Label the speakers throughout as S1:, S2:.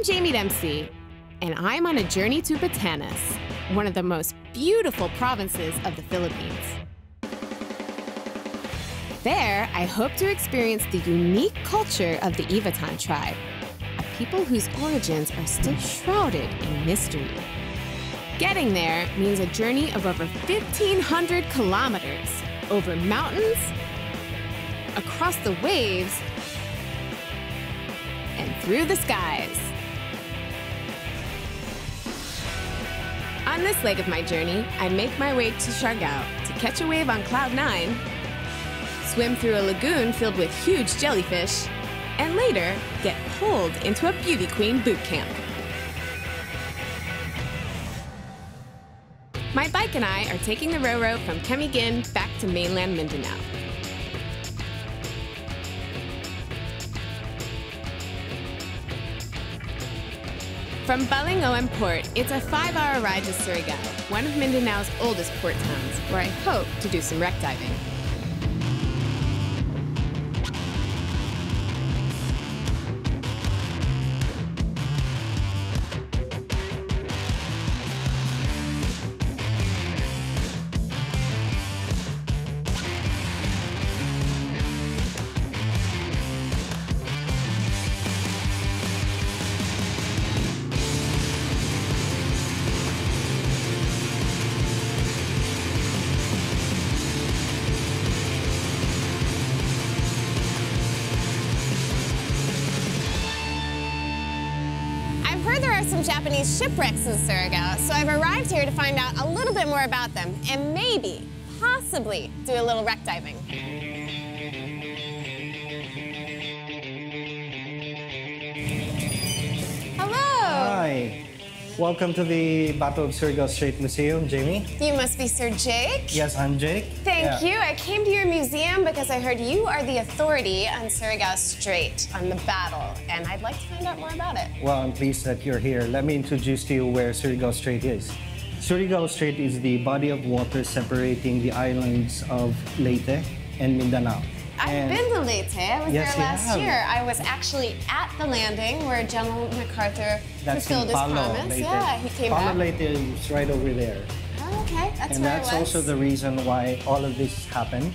S1: I'm Jaime Dempsey, and I'm on a journey to Batanes, one of the most beautiful provinces of the Philippines. There, I hope to experience the unique culture of the Ivatan tribe, a people whose origins are still shrouded in mystery. Getting there means a journey of over 1,500 kilometers over mountains, across the waves, and through the skies. On this leg of my journey, I make my way to Siargao to catch a wave on Cloud 9, swim through a lagoon filled with huge jellyfish, and later get pulled into a beauty queen boot camp. My bike and I are taking the Roro from Camiguin back to mainland Mindanao. From Balingoan Port, it's a five-hour ride to Surigao, one of Mindanao's oldest port towns, where I hope to do some wreck diving. Japanese shipwrecks in Surigao, so I've arrived here to find out a little bit more about them and maybe, possibly, do a little wreck diving. Hello!
S2: Hi. Welcome to the Battle of Surigao Strait Museum, Jaime.
S1: You must be Sir Jake.
S2: Yes, I'm Jake.
S1: Thank
S2: Yeah.
S1: you. I came to your museum because I heard you are the authority on Surigao Strait, on the battle, and I'd like to find out more about it.
S2: Well, I'm pleased that you're here. Let me introduce to you where Surigao Strait is. Surigao Strait is the body of water separating the islands of Leyte and Mindanao.
S1: I've been to Leyte. I was
S2: Yes,
S1: there last year. I was actually at the landing where General MacArthur
S2: That's
S1: fulfilled his promise.
S2: Leyte.
S1: Yeah, he came
S2: Palo
S1: back.
S2: Leyte is right over there.
S1: Oh, okay, that's
S2: and that's also the reason why all of this happened,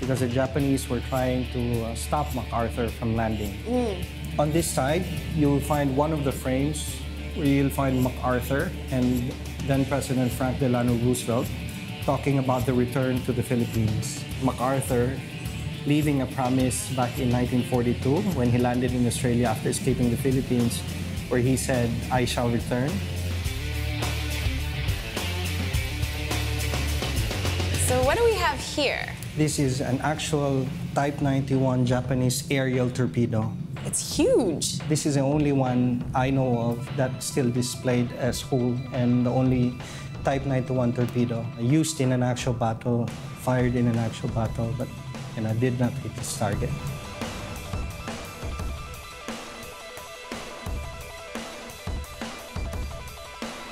S2: because the Japanese were trying to uh, stop MacArthur from landing.
S1: Mm.
S2: On this side, you'll find one of the frames where you'll find MacArthur and then President Frank Delano Roosevelt talking about the return to the Philippines. MacArthur leaving a promise back in 1942 when he landed in Australia after escaping the Philippines, where he said, I shall return.
S1: So what do we have here?
S2: This is an actual Type 91 Japanese aerial torpedo.
S1: It's huge.
S2: This is the only one I know of that's still displayed as whole and the only Type 91 torpedo used in an actual battle, fired in an actual battle, but you know, did not hit its target.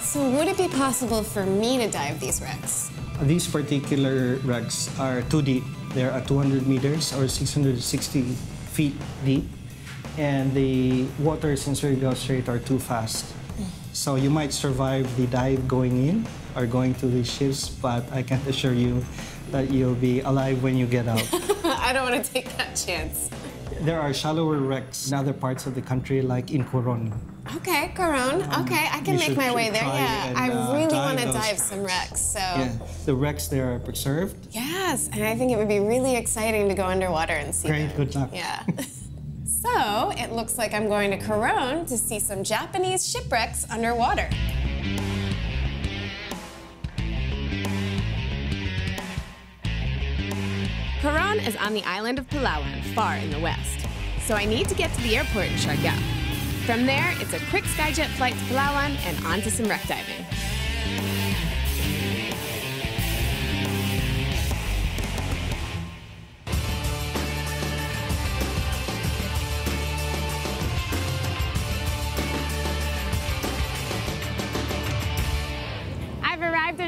S1: So would it be possible for me to dive these wrecks?
S2: These particular wrecks are too deep. They're at 200 meters or 660 feet deep, and the waters in Surigao Strait are too fast. So you might survive the dive going in or going to the ships, but I can assure you that you'll be alive when you get out.
S1: I don't want to take that chance.
S2: there are shallower wrecks in other parts of the country, like in Coron.
S1: Okay, Coron. Okay, I can make my way there. Yeah,
S2: and,
S1: I
S2: uh,
S1: really want to dive some wrecks. So
S2: Yeah, the wrecks there are preserved.
S1: yes, and I think it would be really exciting to go underwater and see
S2: Great,
S1: them.
S2: good luck.
S1: Yeah. so it looks like I'm going to Coron to see some Japanese shipwrecks underwater. Is on the island of Palawan, far in the west. So I need to get to the airport in Siargao. From there, it's a quick skyjet flight to Palawan and on to some wreck diving.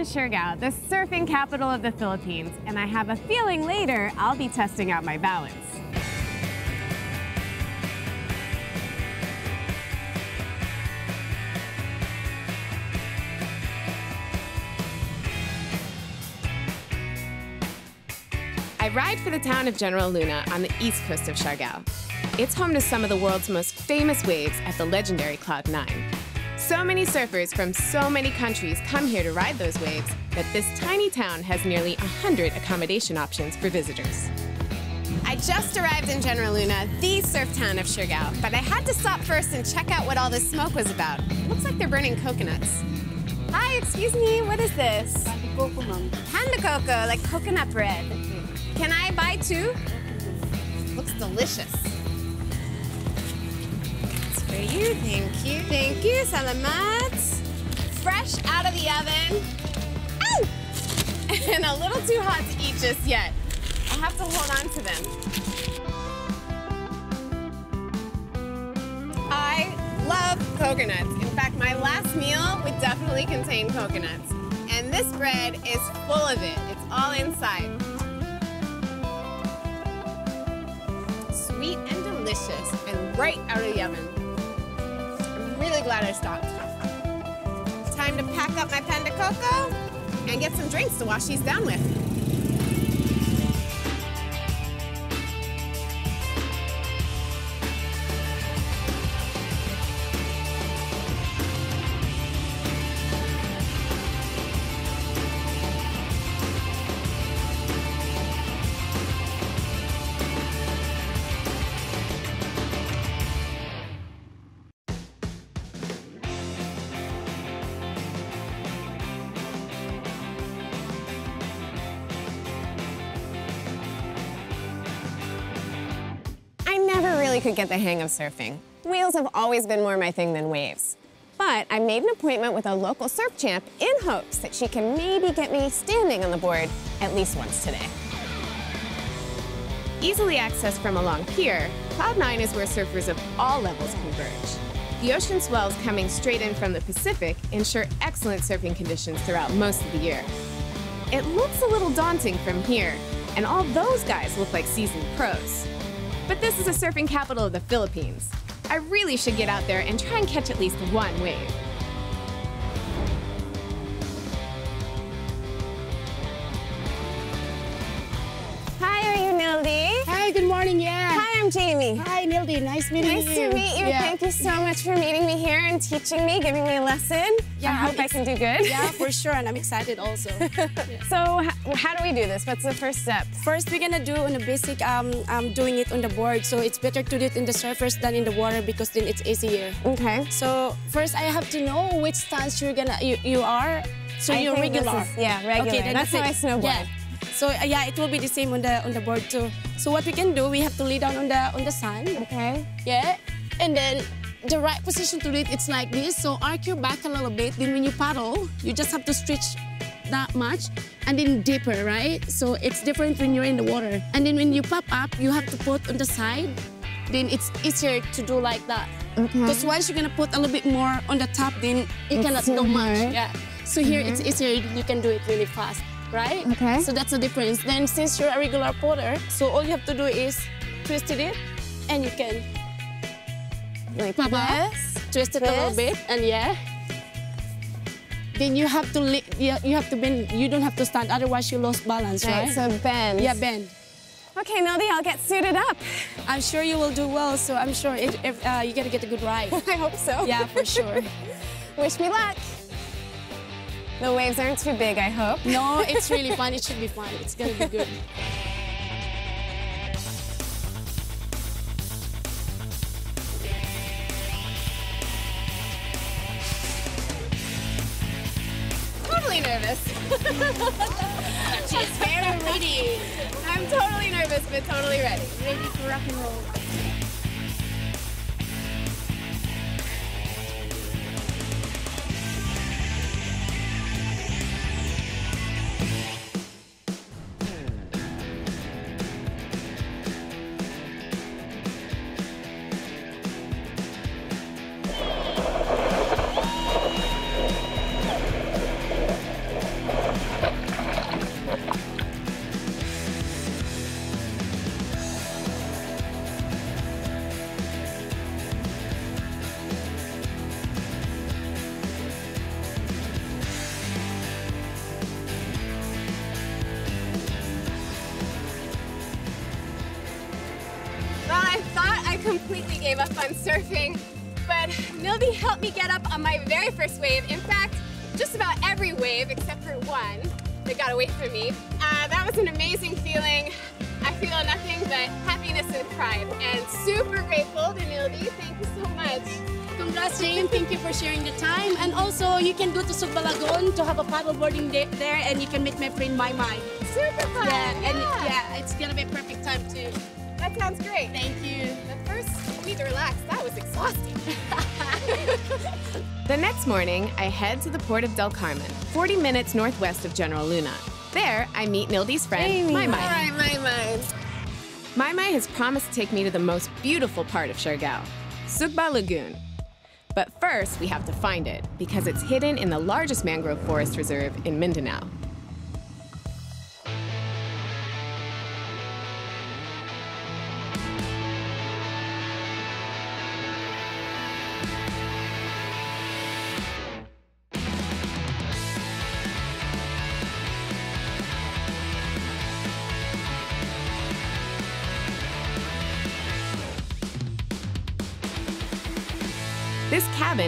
S1: Surigao, the surfing capital of the Philippines, and I have a feeling later I'll be testing out my balance. I ride for the town of General Luna on the east coast of Surigao. It's home to some of the world's most famous waves at the legendary Cloud 9. So many surfers from so many countries come here to ride those waves that this tiny town has nearly 100 accommodation options for visitors. I just arrived in General Luna, the surf town of Siargao, but I had to stop first and check out what all this smoke was about. Looks like they're burning coconuts. Hi, excuse me, what is this?
S3: Pan
S1: de coco, like coconut bread. Can I buy two? Looks delicious. For you, thank you. Thank you, salamat. Fresh out of the oven. Ow! And a little too hot to eat just yet. I'll have to hold on to them. I love coconuts. In fact, my last meal would definitely contain coconuts. And this bread is full of it. It's all inside. Sweet and delicious and right out of the oven. Really glad I stopped. It's time to pack up my pan de coco and get some drinks to wash these down with. Could get the hang of surfing. Wheels have always been more my thing than waves. But I made an appointment with a local surf champ in hopes that she can maybe get me standing on the board at least once today. Easily accessed from along pier, Cloud 9 is where surfers of all levels converge. The ocean swells coming straight in from the Pacific ensure excellent surfing conditions throughout most of the year. It looks a little daunting from here, and all those guys look like seasoned pros. But this is a surfing capital of the Philippines. I really should get out there and try and catch at least one wave. Hi, are you Nildy?
S3: Hi, good morning. Yeah.
S1: Hi, I'm Jaime.
S3: Hi, Nildy. Nice meeting
S1: Nice
S3: you.
S1: Nice to meet you.
S3: Yeah.
S1: Thank you so much for meeting me here and teaching me, giving me a lesson.
S3: Yeah,
S1: I hope I can do good.
S3: Yeah, for sure, and I'm excited also.
S1: So, how do we do this? What's the first step?
S3: First, we're gonna do on the basic, um, um, doing it on the board. So it's better to do it in the surface than in the water because then it's easier.
S1: Okay.
S3: So first, I have to know which stance you're gonna you, you are. So
S1: I
S3: you're regular.
S1: is- yeah, regular.
S3: Okay, then
S1: That's how I snowboard.
S3: Yeah. So uh, yeah, it will be the same on the on the board too. So what we can do, we have to lay down on the on the sand.
S1: Okay.
S3: Yeah, and then the right position to do it, it's like this. So arc your back a little bit. Then when you paddle, you just have to stretch that much and then deeper, right? So it's different when you're in the water. And then when you pop up, you have to put on the side. Then it's easier to do like that.
S1: Okay.
S3: Because once you're gonna put a little bit more on the top, then you
S1: It's
S3: cannot do much.
S1: hard.
S3: Yeah. So here it's mm-hmm. easier. You can do it really fast, right?
S1: Okay.
S3: So that's the difference. Then since you're a regular porter, so all you have to do is twist it, and you can
S1: Like
S3: Papa,
S1: this.
S3: twist it a little bit, and yeah. Then you have to li- yeah, you have to bend. You don't have to stand, otherwise you lose balance,
S1: Right,
S3: right?
S1: so bend.
S3: yeah, bend.
S1: Okay, Nildy, I'll get suited up.
S3: I'm sure you will do well. So I'm sure if, if uh, you gotta get a good ride.
S1: I hope so.
S3: yeah, for sure.
S1: Wish me luck. The waves aren't too big, I hope.
S3: No, it's really fun. It should be fun. It's gonna be good. She's very ready.
S1: I'm totally nervous, but totally ready.
S3: Ready to rock and roll.
S1: Completely gave up on surfing, but Nildy helped me get up on my very first wave. In fact, just about every wave except for one that got away from me. Uh, that was an amazing feeling. I feel nothing but happiness and pride and super grateful to Nildy. Thank you so much.
S3: Congrats, Jane. Thank you for sharing the time. And also, you can go to Sugba Lagoon to have a paddleboarding day there, and you can meet my friend Mai Mai.
S1: Super fun.
S3: Yeah, and yeah, it's gonna be a perfect time too.
S1: That sounds great.
S3: Thank you.
S1: But first, I need to relax. That was exhausting. the next morning, I head to the port of Del Carmen, 40 minutes northwest of General Luna. There, I meet Nildy's friend, Mai Mai.
S3: All right, Mai Mai.
S1: Mai Mai has promised to take me to the most beautiful part of Siargao, Sugba Lagoon. But first, we have to find it because it's hidden in the largest mangrove forest reserve in Mindanao.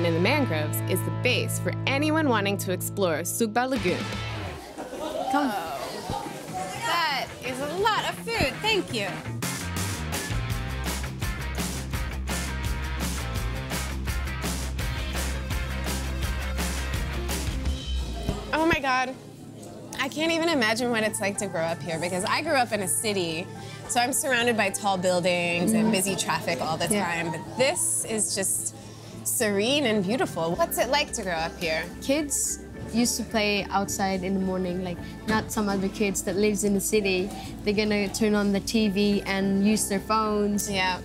S1: In the mangroves is the base for anyone wanting to explore Sugba Lagoon. Come.
S4: Oh, that is a lot of food. Thank you.
S1: Oh my God. I can't even imagine what it's like to grow up here because I grew up in a city, so I'm surrounded by tall buildings and mm. busy traffic all the time. But this is just serene and beautiful. What's it like to grow up here?
S5: kids used to play outside in the morning like not some other kids that lives in the city they're gonna turn on the tv and use their phones
S1: Yeah.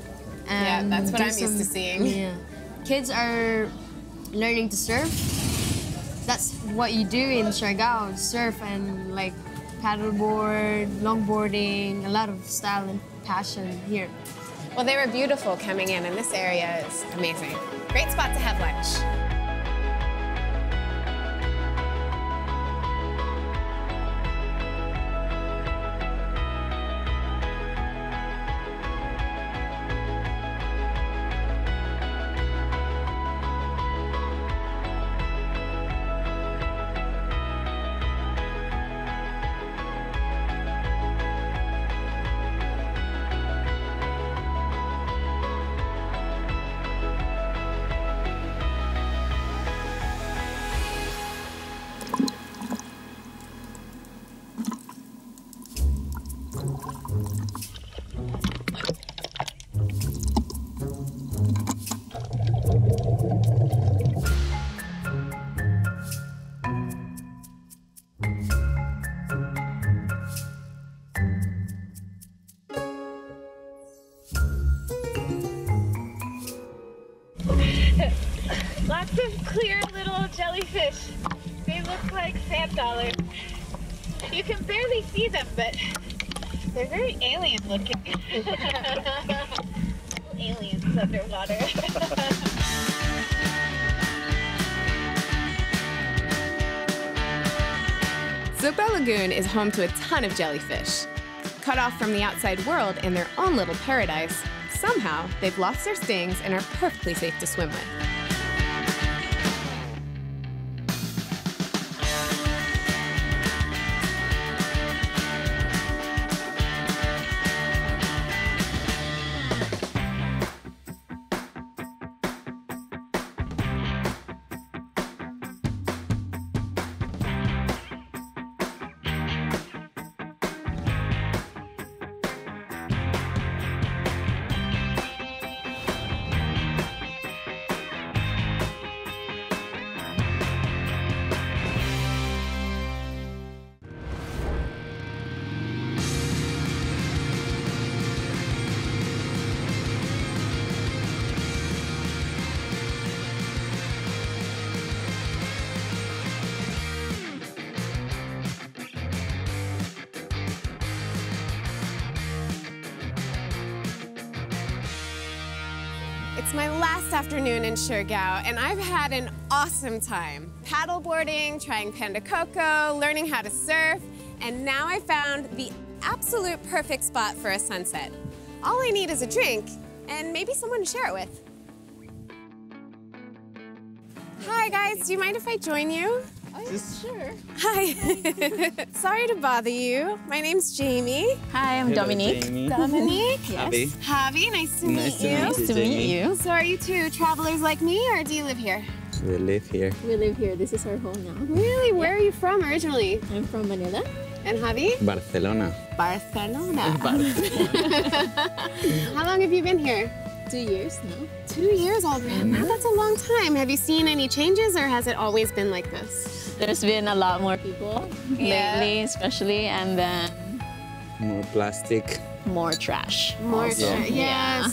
S1: Yeah, that's what I'm used to seeing.
S5: yeah kids are learning to surf that's what you do in Siargao surf and like paddleboard longboarding a lot of style and passion here
S1: Well, they were beautiful coming in, and this area is amazing. Great spot to have lunch. Sugba Lagoon is home to a ton of jellyfish. Cut off from the outside world in their own little paradise, somehow they've lost their stings and are perfectly safe to swim with. My last afternoon in Siargao, and I've had an awesome time. Paddleboarding, trying Pan de Coco, learning how to surf, and now I found the absolute perfect spot for a sunset. All I need is a drink, and maybe someone to share it with. Hi guys, do you mind if I join you?
S3: Sure.
S1: Hi. Sorry to bother you. My name's Jaime.
S3: Hi, I'm
S6: Hello,
S3: Dominique.
S6: Jaime.
S1: Dominique.
S6: Javi.
S1: Javi, nice to
S6: Nice
S1: meet
S6: to
S1: you.
S6: meet you.
S3: Nice to meet you.
S1: So are you two travelers like me or do you live here?
S6: We live here.
S3: We live here. This is our home now.
S1: Really? Where are you from originally?
S3: I'm from Manila.
S1: And Javi?
S6: Barcelona.
S1: Barcelona. How long have you been here?
S3: Two years now.
S1: Two years already. Mm-hmm. That's a long time. Have you seen any changes or has it always been like this?
S3: There's been a lot more people
S1: Yeah.
S3: lately, especially, and then
S6: More plastic.
S3: more trash.
S1: More
S6: Also.
S1: sure.
S3: Yeah.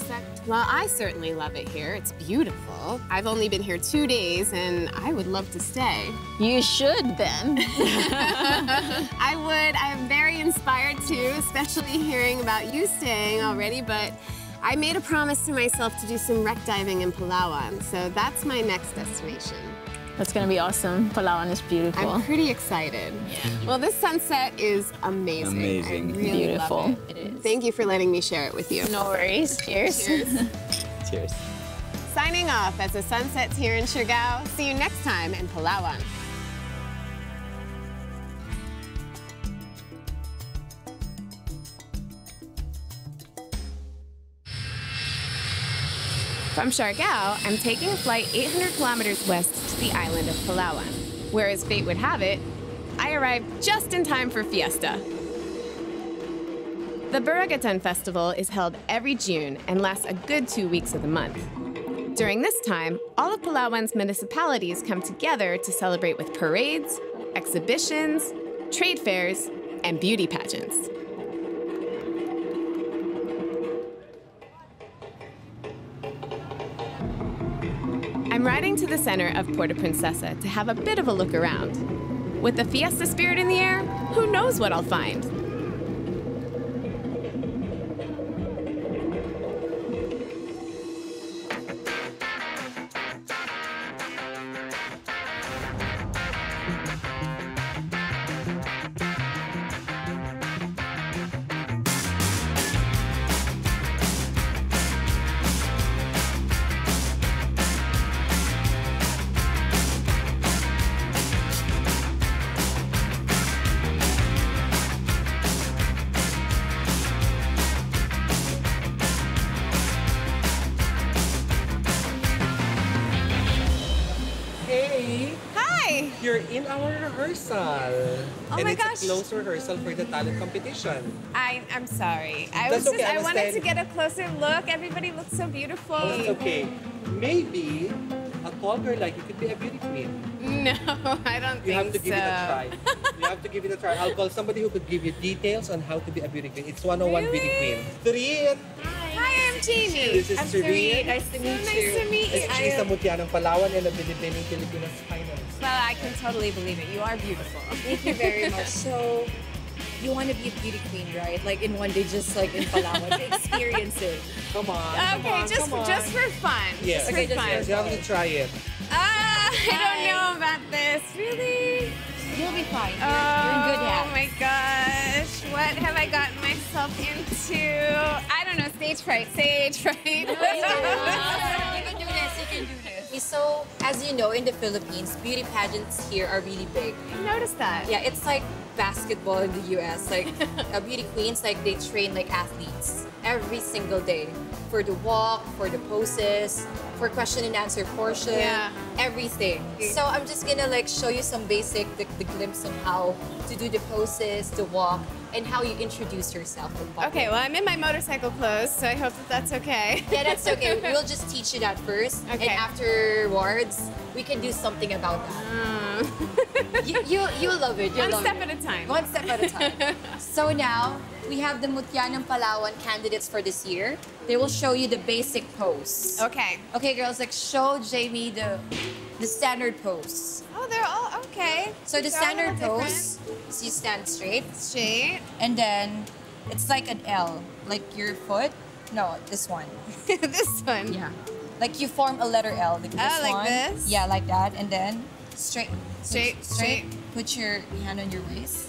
S1: Well, I certainly love it here. It's beautiful. I've only been here two days and I would love to stay.
S3: You should then.
S1: I would. I'm very inspired too, especially hearing about you staying already, but I made a promise to myself to do some wreck diving in Palawan, so that's my next destination.
S3: That's gonna be awesome. Palawan is beautiful.
S1: I'm pretty excited. Yeah. Well, this sunset is amazing.
S6: Amazing.
S1: I really
S3: Beautiful.
S1: Love it.
S3: It is.
S1: Thank you for letting me share it with you.
S3: No worries. Cheers.
S6: Cheers.
S1: Signing off as the sun sets here in Siargao. See you next time in Palawan. From Siargao, I'm taking a flight 800 kilometers west to the island of Palawan, where, as fate would have it, I arrived just in time for Fiesta. The Baragatan Festival is held every June and lasts a good two weeks of the month. During this time, all of Palawan's municipalities come together to celebrate with parades, exhibitions, trade fairs, and beauty pageants. To the center of Puerto Princesa to have a bit of a look around. With the fiesta spirit in the air, who knows what I'll find?
S7: You're in our rehearsal.
S1: Oh
S7: and
S1: my
S7: it's
S1: gosh.
S7: a close rehearsal for the talent competition.
S1: I, I'm sorry. I
S7: That's
S1: was just
S7: okay, I
S1: I wanted to get a closer look. Everybody looks so beautiful.
S7: Oh, that's okay. Maybe a tall girl like you could be a beauty queen.
S1: No, I don't
S7: You
S1: think
S7: have to give
S1: so.
S7: it a try. you have to give it a try. I'll call somebody who could give you details on how to be a beauty queen. It's 101 beauty
S1: Really?
S7: queen. Three.
S1: Hi, I'm Jaime.
S7: This is
S1: I'm
S7: Serene.
S1: Nice to meet you. Nice to meet you.
S7: She's a mutya ng Palawan and a Binibining Pilipinas finals.
S1: Well, I can totally believe it. You are beautiful.
S8: Thank you very much. So, you want to be a beauty queen, right? Like in one day, just like in Palawan, to experience it.
S7: Come on. come
S1: Okay,
S7: on,
S1: just
S7: come on.
S1: just for fun.
S7: Yes.
S1: Just
S8: Okay,
S1: for
S8: just
S1: fun.
S7: You have to try it.
S1: Ah, I don't know about this. Really?
S8: You'll be fine. You're, you're in good
S1: Oh my gosh. What have I gotten myself into? I stage fright, stage fright.
S8: You can do this. You can do this. So, as you know, in the Philippines, beauty pageants here are really big.
S1: I noticed that.
S8: Yeah, it's like basketball in the US. Like uh, beauty queens, like they train like athletes every single day for the walk, for the poses, for question and answer portion,
S1: Yeah.
S8: everything. So I'm just gonna like show you some basic, the, the glimpse on how to do the poses, the walk, and how you introduce yourself.
S1: Okay, well, I'm in my motorcycle clothes, so I hope that that's okay.
S8: Yeah, that's okay. We'll just teach you that first,
S1: Okay.
S8: and afterwards we can do something about that.
S1: Um,
S8: You you you'll love it. You'll
S1: one
S8: love
S1: step
S8: it.
S1: at a time.
S8: One step at a time. so now we have the Mutya ng Palawan candidates for this year. They will show you the basic pose.
S1: Okay.
S8: Okay, girls, like show Jaime the the standard pose.
S1: Oh, they're all okay.
S8: So the
S1: They're all a
S8: standard pose is you stand straight,
S1: Straight.
S8: and then it's like an L, like your foot. No, this one.
S1: this one.
S8: Yeah. Like you form a letter L, like this
S1: Oh, like
S8: one.
S1: this?
S8: Yeah, like that, and then straight.
S1: Straight,
S8: straight. Put your hand on your waist.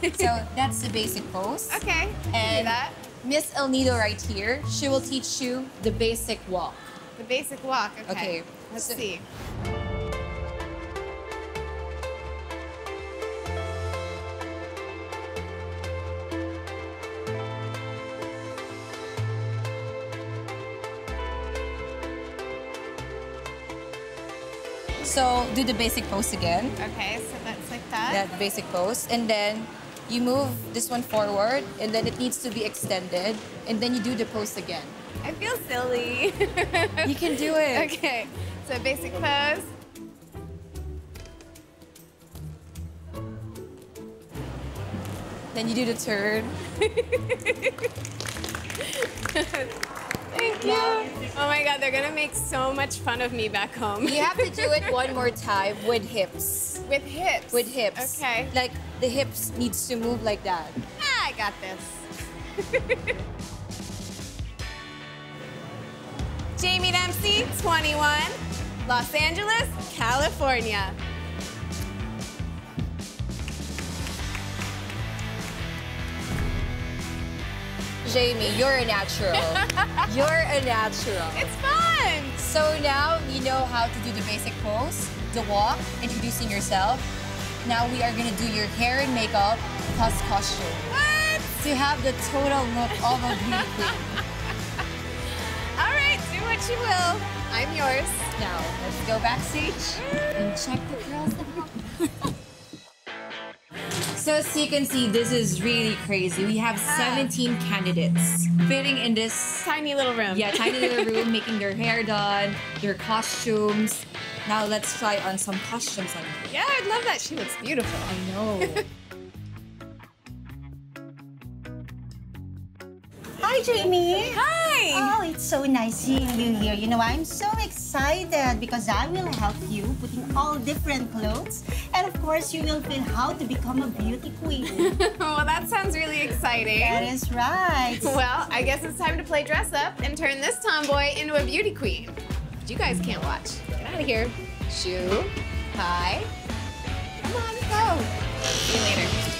S8: so that's the basic pose.
S1: Okay.
S8: And
S1: do that.
S8: Miss El Nido right here, she will teach you the basic walk.
S1: The basic walk. Okay.
S8: Okay,
S1: Let's
S8: so-
S1: see.
S8: So do the basic pose again.
S1: Okay, so that's like that.
S8: that basic pose and then you move this one forward and then it needs to be extended and then you do the pose again
S1: I feel silly.
S8: you can do it
S1: okay, so basic pose.
S8: then you do the turn
S1: Thank you. Oh my god, they're gonna make so much fun of me back home.
S8: you have to do it one more time with hips
S1: With hips.
S8: with hips
S1: Okay.
S8: like the hips needs to move like that
S1: Ah, I got this. Jaime Dempsey, 21, Los Angeles, California.
S8: Jamie you're a natural you're a natural
S1: It's fun.
S8: so now you know how to do the basic pose the walk introducing yourself now we are gonna do your hair and makeup plus costume
S1: What?
S8: to have the total look of a beauty queen.
S1: All right, do what you will. I'm yours.
S8: Now, let's go backstage and check the girls out. So as you can see, this is really crazy. We have 17 candidates fitting in this
S1: Tiny little room.
S8: yeah, tiny little room, making their hair done, their costumes. Now let's try on some costumes on her.
S1: Yeah, I'd love that. She looks beautiful.
S8: I know.
S9: Hi, Jaime.
S1: Hi.
S9: Oh, it's so nice seeing you here. You know, I'm so excited because I will help you putting all different clothes. And of course, you will feel how to become a beauty queen.
S1: well, that sounds really exciting.
S9: that is right.
S1: Well, I guess it's time to play dress up and turn this tomboy into a beauty queen. But you guys can't watch. Get out of here. Shoe. Hi. Come on, let's go. See you later.